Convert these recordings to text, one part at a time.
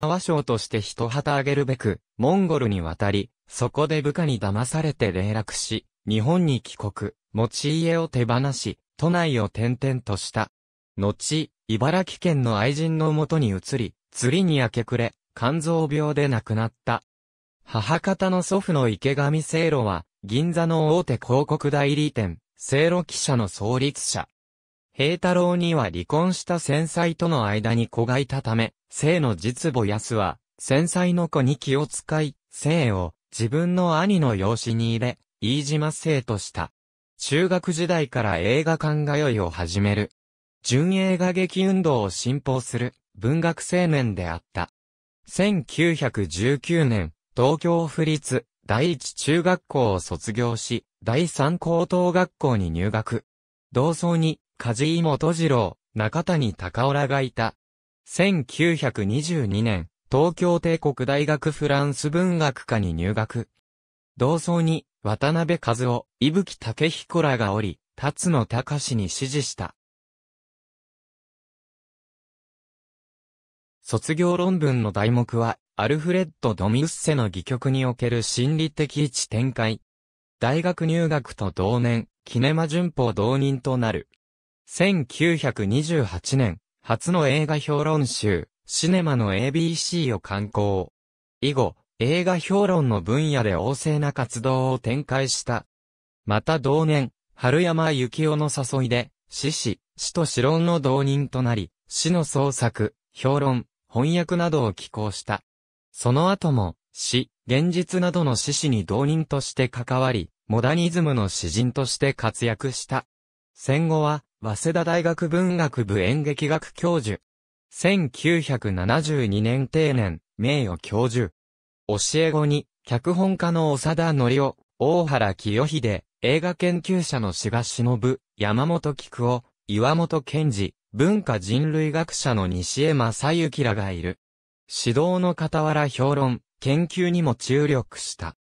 和尚として一旗あげるべく、モンゴルに渡り、そこで部下に騙されて霊落し、日本に帰国、持ち家を手放し、都内を転々とした。後、茨城県の愛人のもとに移り、釣りに明け暮れ、肝臓病で亡くなった。母方の祖父の池上聖路は、銀座の大手広告代理店、聖路記者の創立者。平太郎には離婚した繊細との間に子がいたため、聖の実母安は、繊細の子に気を使い、聖を自分の兄の養子に入れ、飯島聖とした。中学時代から映画館通いを始める。純映画劇運動を信奉する文学青年であった。1919年、東京府立第一中学校を卒業し、第三高等学校に入学。同窓に、梶井元次郎、中谷隆夫がいた。1922年、東京帝国大学フランス文学科に入学。同窓に、渡辺和夫、伊吹武彦らがおり、辰野隆に指示した。卒業論文の題目は、アルフレッド・ドミュッセの戯曲における心理的位置展開。大学入学と同年、キネマ旬報同人となる。1928年、初の映画評論集、シネマの ABC を刊行。以後、映画評論の分野で旺盛な活動を展開した。また同年、春山幸雄の誘いで、詩詩、詩と詩論の同人となり、詩の創作、評論、翻訳などを寄稿した。その後も、詩、現実などの詩詩に同人として関わり、モダニズムの詩人として活躍した。戦後は、早稲田大学文学部演劇学教授。1972年定年、名誉教授。教え子に、脚本家の長田則夫、大原清秀、映画研究者の志賀忍、山本菊夫、岩本健二、文化人類学者の西江正幸らがいる。指導の傍ら評論、研究にも注力した。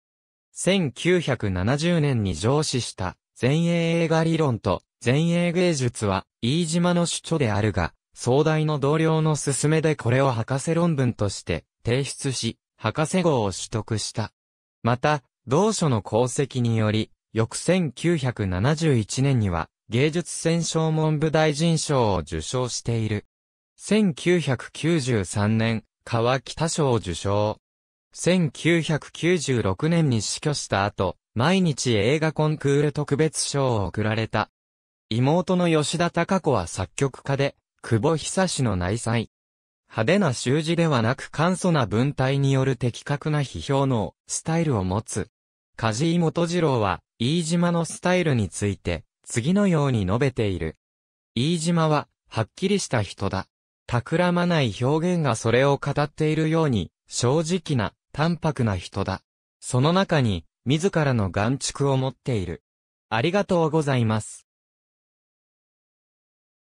1970年に上司した前衛映画理論と前衛芸術は飯島の主張であるが、壮大の同僚の勧めでこれを博士論文として提出し、博士号を取得した。また、同書の功績により、翌1971年には芸術戦勝文部大臣賞を受賞している。1993年、川北賞を受賞。1996年に死去した後、毎日映画コンクール特別賞を贈られた。妹の吉田隆子は作曲家で、久保久志の内妻。派手な習字ではなく簡素な文体による的確な批評のスタイルを持つ。梶井元次郎は、飯島のスタイルについて、次のように述べている。飯島は、はっきりした人だ。企まない表現がそれを語っているように、正直な、淡白な人だ。その中に、自らの眼蓄を持っている。ありがとうございます。